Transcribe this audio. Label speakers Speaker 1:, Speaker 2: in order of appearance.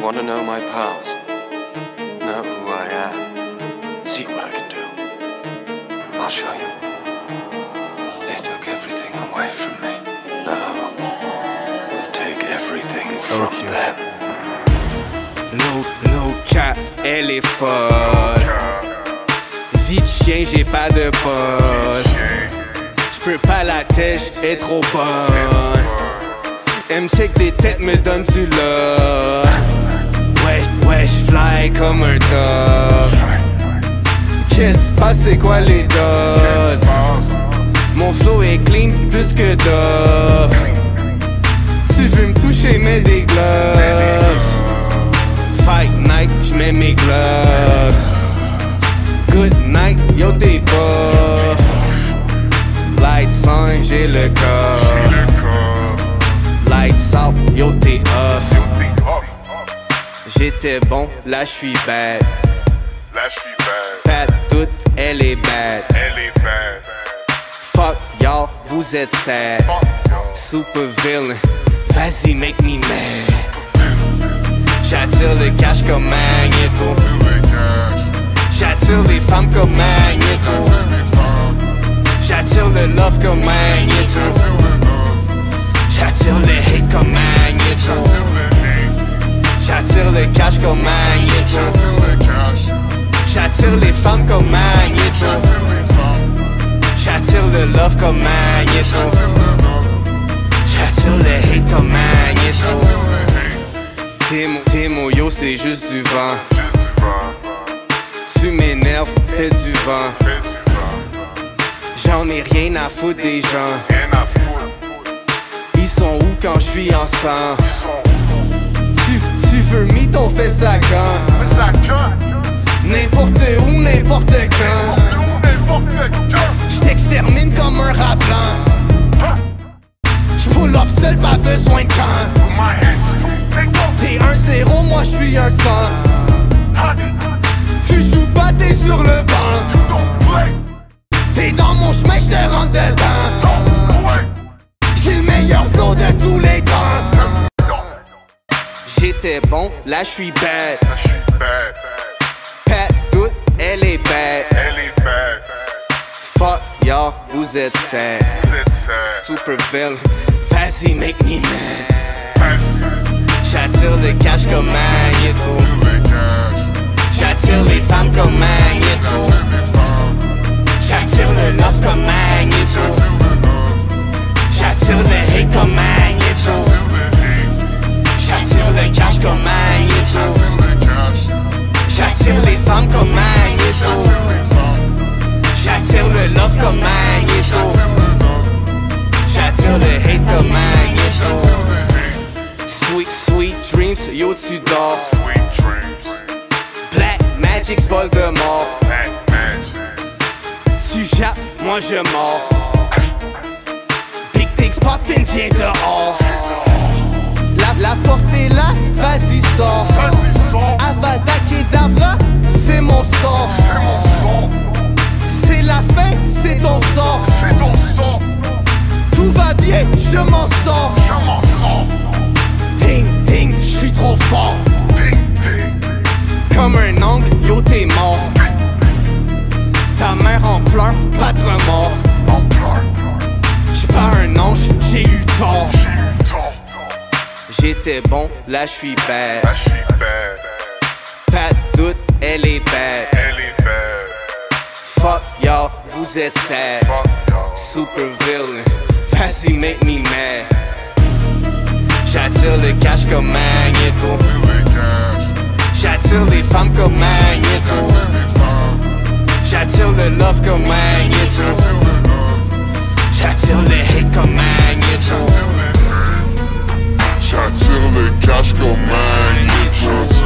Speaker 1: You want to know my past? Know who I am? See what I can do? I'll show you. They took everything away from me. Now, we'll take everything from
Speaker 2: Okay.
Speaker 1: them.
Speaker 2: No, no cap, elle est folle. Vie de chien, j'ai pas de bol. J'peux pas la elle est trop bonne. Elle me check des têtes, me donne du love. Ouais, ouais, j'fly comme un dove. Qu'est-ce passe, c'est quoi les doses? Mon flow est clean plus que dove. Tu veux me toucher, mets des gloves. Bon, là j'suis bad.
Speaker 3: Là, je suis bad.
Speaker 2: Pas de doute, elle est bad.
Speaker 3: Elle est bad.
Speaker 2: Fuck y'all, vous êtes sad. Super villain, vas-y make me mad. J'attire le cash comme
Speaker 3: cash.
Speaker 2: J'attire les femmes comme Magneto. Comme.
Speaker 3: J'attire
Speaker 2: les femmes comme Magneto.
Speaker 3: J'attire
Speaker 2: le love comme Magneto.
Speaker 3: J'attire le
Speaker 2: hate comme
Speaker 3: hate.
Speaker 2: T'es mon yo, c'est juste du vent. Tu m'énerves, fais du vent. J'en ai rien à foutre des gens. Ils sont où quand je suis en sang?
Speaker 3: Ils sont
Speaker 2: Veux mis ton fait ça quand? N'importe où, n'importe quand.
Speaker 3: Quand.
Speaker 2: J't'extermine comme un rat blanc. J'pull up seul, pas besoin de camp. T'es un zéro, moi j'suis un 100.
Speaker 3: Hot.
Speaker 2: Tu joues pas, t'es sur le J'étais bon, là bad.
Speaker 3: Je suis bad.
Speaker 2: Pas doute, elle est bad.
Speaker 3: Elle est bad.
Speaker 2: Fuck y'all, vous êtes sad.
Speaker 3: Vous êtes sad.
Speaker 2: Super villain, vas-y make me mad. J'attire le cash comme
Speaker 3: les cash.
Speaker 2: J'attire les femmes comme
Speaker 3: les femmes.
Speaker 2: J'attire le love comme dreams. Black Magic's Voldemort.
Speaker 3: Black magic.
Speaker 2: Tu jappes, moi je mords. Big Things poppin', viens dehors. La, la porte est là, vas-y sors. Avada Kedavra, c'est mon sort.
Speaker 3: C'est
Speaker 2: la fin, c'est ton sort. Comme un angle, yo t'es mort. Ta mère en pleure, pas de remords. J'suis pas un ange, j'ai eu tort. J'étais bon, là j'suis bad. Pas de doute, elle est bad. Fuck y'all, vous êtes sad. Super villain, vas-y make me mad. J'attire le cash comme Magneto.
Speaker 3: Tous les cash.
Speaker 2: J'attire les femmes comme Magneto.
Speaker 3: J'attire les femmes.
Speaker 2: J'attire le love comme Magneto.
Speaker 3: J'attire le love.
Speaker 2: J'attire le hate comme Magneto.
Speaker 3: J'attire le hate. J'attire le cash comme Magneto.